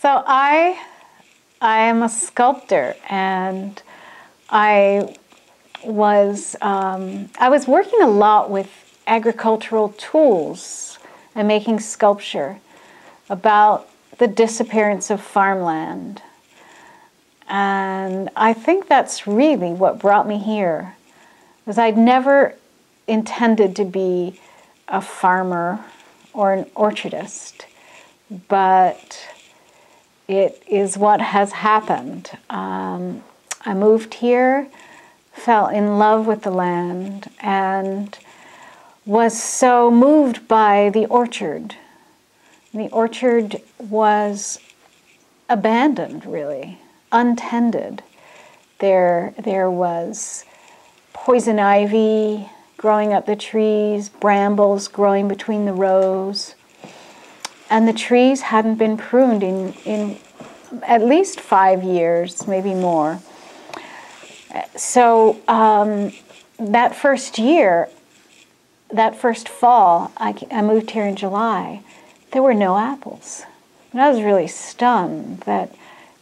So I, I am a sculptor, and I was um, I was working a lot with agricultural tools and making sculpture about the disappearance of farmland. And I think that's really what brought me here. Was I'd never intended to be a farmer or an orchardist, but it is what has happened. Um, I moved here, fell in love with the land, and was so moved by the orchard. The orchard was abandoned, really, untended. There, there was poison ivy growing up the trees, brambles growing between the rows and the trees hadn't been pruned in, in at least five years, maybe more. So um, that first year, that first fall, I, I, moved here in July, there were no apples. And I was really stunned that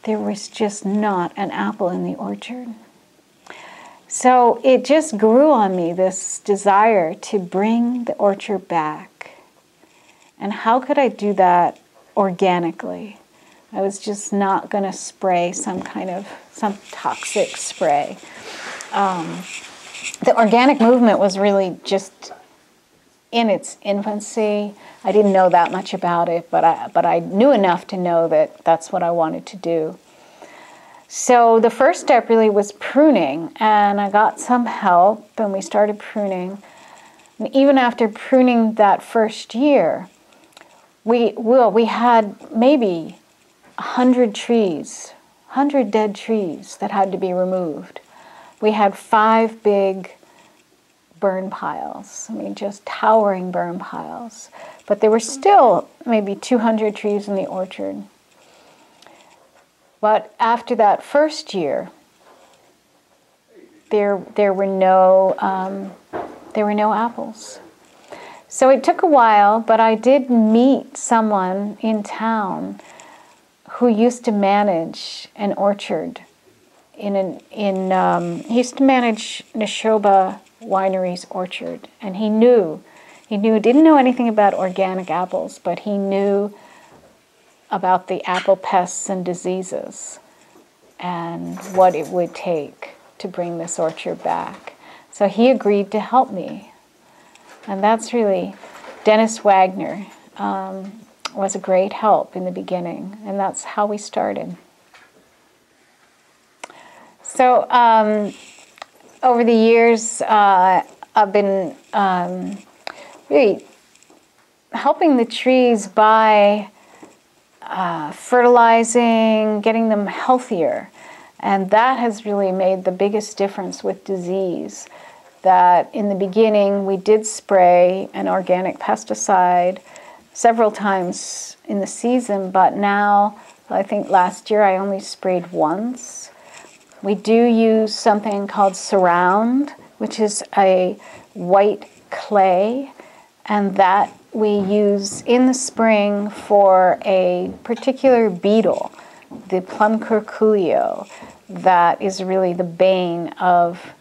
there was just not an apple in the orchard. So it just grew on me this desire to bring the orchard back and how could I do that organically? I was just not going to spray some kind of some toxic spray. Um, the organic movement was really just in its infancy. I didn't know that much about it, but I but I knew enough to know that that's what I wanted to do. So the first step really was pruning, and I got some help, and we started pruning. And even after pruning that first year, we will we had maybe a hundred trees hundred dead trees that had to be removed. We had five big burn piles i mean just towering burn piles. But there were still maybe 200 trees in the orchard. But after that first year there there were no um, there were no apples. So it took a while, but I did meet someone in town who used to manage an orchard. In an in um, he used to manage Nashoba Winery's orchard, and he knew he knew didn't know anything about organic apples, but he knew about the apple pests and diseases and what it would take to bring this orchard back. So he agreed to help me and that's really Dennis Wagner um, was a great help in the beginning, and that's how we started. So um, over the years, uh, I've been um, really helping the trees by uh, fertilizing, getting them healthier. And that has really made the biggest difference with disease that in the beginning we did spray an organic pesticide several times in the season, but now I think last year I only sprayed once. We do use something called Surround, which is a white clay, and that we use in the spring for a particular beetle, the plum curculio, that is really the bane of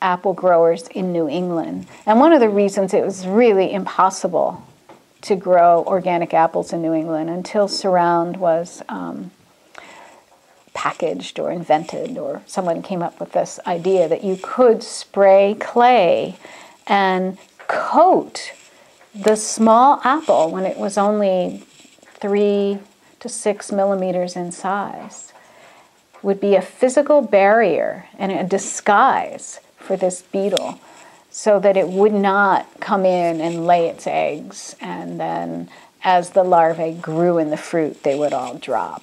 apple growers in New England. And one of the reasons it was really impossible to grow organic apples in New England until Surround was um, packaged or invented, or someone came up with this idea that you could spray clay and coat the small apple when it was only three to six millimeters in size would be a physical barrier and a disguise for this beetle so that it would not come in and lay its eggs and then as the larvae grew in the fruit they would all drop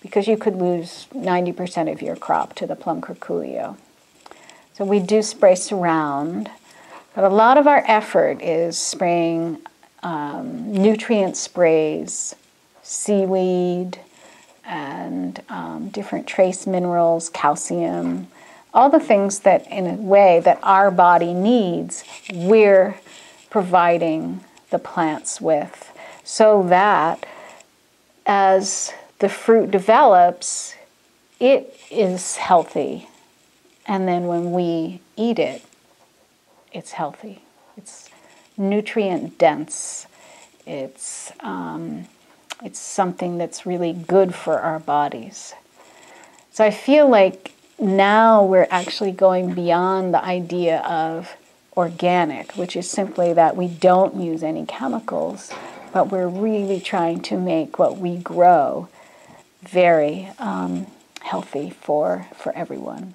because you could lose 90% of your crop to the plum curculio. So we do spray surround, but a lot of our effort is spraying um, nutrient sprays, seaweed, and um, different trace minerals, calcium, all the things that, in a way, that our body needs, we're providing the plants with, so that as the fruit develops, it is healthy. And then when we eat it, it's healthy. It's nutrient dense. It's, um, it's something that's really good for our bodies. So I feel like now we're actually going beyond the idea of organic, which is simply that we don't use any chemicals, but we're really trying to make what we grow very um, healthy for, for everyone.